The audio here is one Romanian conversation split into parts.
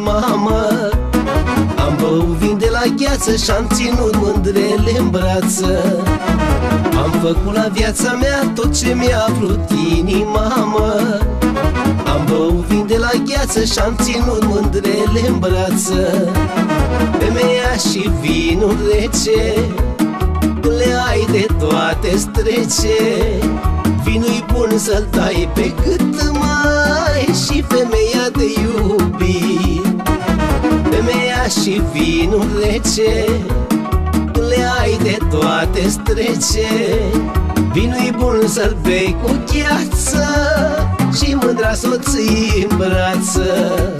inima, mă Am băut vin de la gheață și-am ținut mândrele în brață. Am făcut la viața mea tot ce mi-a vrut inima, mă. Am băut vin de la gheață și-am ținut mândrele în brață. Femeia și vinul rece Le ai de toate strece. Vinul-i bun să-l tai pe cât mai Și femeia și vinul rece. Le ai de toate strece. Vinul-i bun să-l bei cu gheață Și mândra soții în brață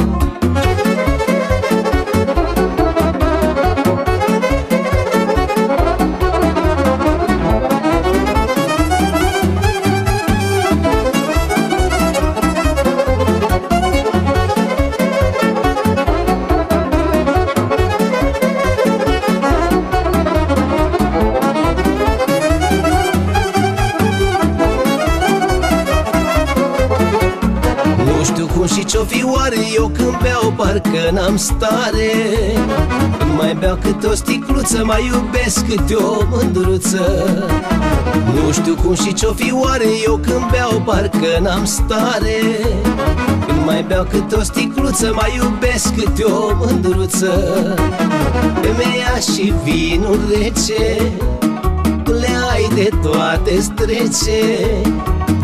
cum și ce-o fi oare Eu când beau parcă n-am stare. Când mai beau câte o sticluță Mai iubesc câte o mândruță. Nu știu cum și ce-o fi oare Eu când beau parcă n-am stare. Când mai beau câte o sticluță Mai iubesc câte o mândruță. Femeia și vinul rece Le ai de toate strece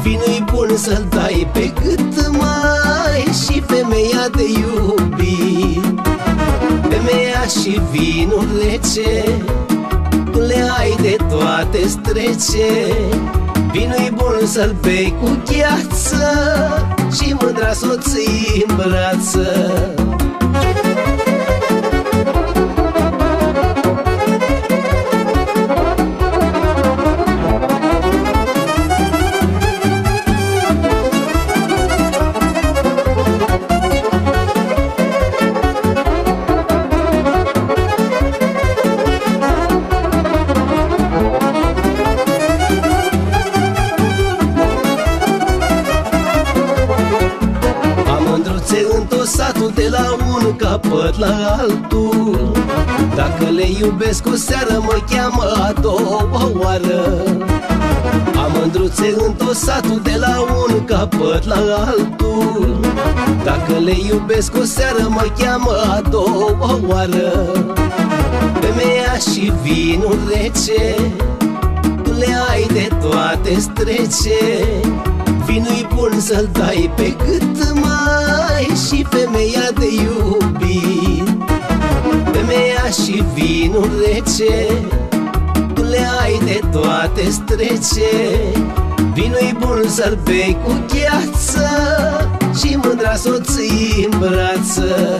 Vinul-i bun să-l dai pe cât mai Și femeia de iubit. Femeia și vinul rece Le ai de toate strece. Vinul-i bun să-l bei cu gheață Și mândra soții în brață satul de la un capăt la altul. Dacă le iubesc o seară mă cheamă a doua oară. Amândruțe satul de la un capăt la altul. Dacă le iubesc o seară mă cheamă a doua oară. Femeia și vinul rece Le ai de toate strece. Vinul-i bun să-l dai pe cât mai Și femeia de iubit Femeia și vinul rece Le ai de toate strece. Vinul-i bun să-l bei cu gheață Și mândra soții în brață